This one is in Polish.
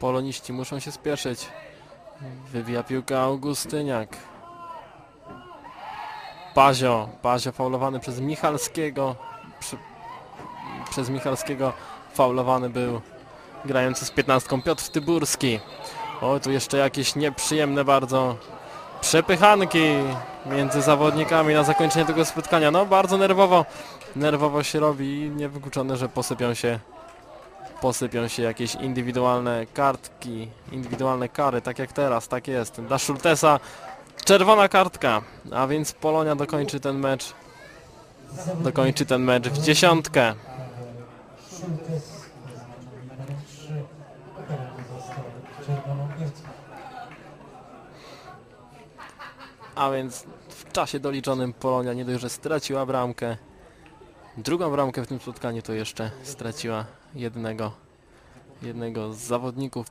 Poloniści muszą się spieszyć. Wywija piłkę Augustyniak. Pazio. Pazio faulowany przez Michalskiego. Przez Michalskiego faulowany był grający z 15 Piotr Tyburski. O, tu jeszcze jakieś nieprzyjemne bardzo przepychanki między zawodnikami na zakończenie tego spotkania. No bardzo nerwowo, nerwowo się robi i niewykluczone, że posypią się posypią się jakieś indywidualne kartki, indywidualne kary, tak jak teraz, tak jest. Dla Schultesa czerwona kartka, a więc Polonia dokończy ten mecz, dokończy ten mecz w dziesiątkę. Szultes numer 3 karty dostał czerwoną kartkę. A więc w czasie doliczonym Polonia nie dość, że straciła bramkę. Drugą bramkę w tym spotkaniu to jeszcze straciła jednego, jednego z zawodników.